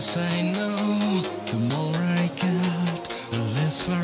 Less I know, the more I get, the less for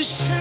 ocean.